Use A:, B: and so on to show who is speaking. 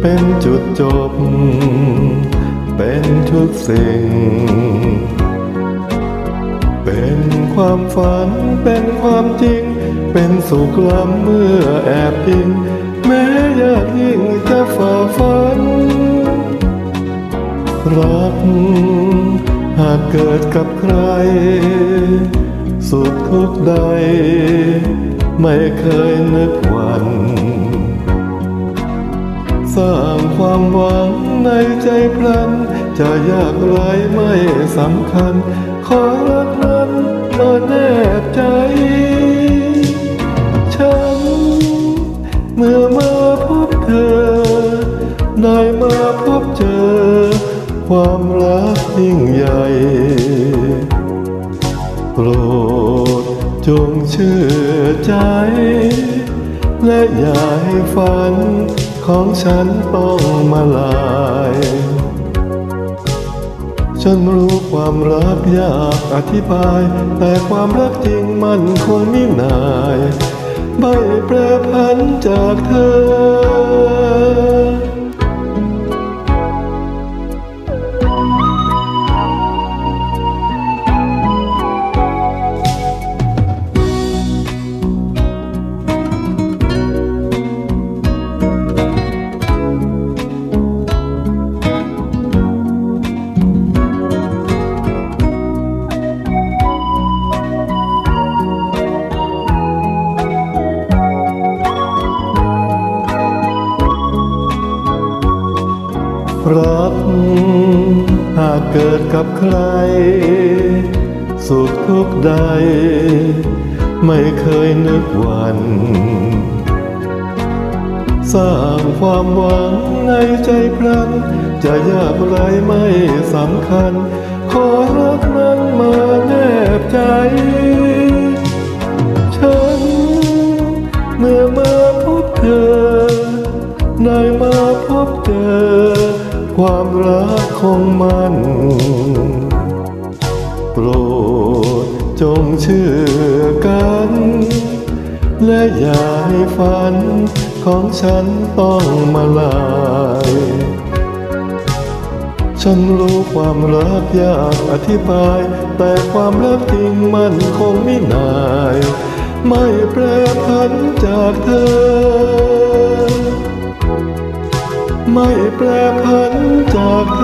A: เป็นจุดจบ เป็นทุกสิ่ง เป็นความฝัน เป็นความจริง เป็นสุขล้ำเมื่อแอบอิง แม้ยากยิ่งจะฝ่าฟัน รัก หากเกิดกับใคร สุขทุกใด ไม่เคยนึกวัน สร้างความหวังในใจพลัน จะยากไรไม่สำคัญ ขอรักนั้นมาแนบใจ ฉัน เมื่อมาพบเธอได้มาพบเจอ ความรักยิ่งใหญ่โปรดจงเชื่อใจ และอย่าให้ฝัน ของฉันต้องมาลาย ฉันรู้ความรักยากอธิบาย แต่ความรักจริงมันคงไม่นายไม่แปรพันจากเธอ รัก หากเกิดกับใคร สุขทุกใด ไม่เคยนึกวัน สร้างความหวังในใจพลัน จะยากไรไม่สำคัญ ขอรักนั้นมาแนบใจ ฉัน เมื่อมาพบเธอได้มาพบเจอ ความรักของมันโปรดจงเชื่อกัน และอย่าให้ฝันของฉันต้องมาลายฉันรู้ความรักยากอธิบาย แต่ความรักจริงมันคงไม่นาย ไม่แปรพันจากเธอ ไม่แปรพันจาก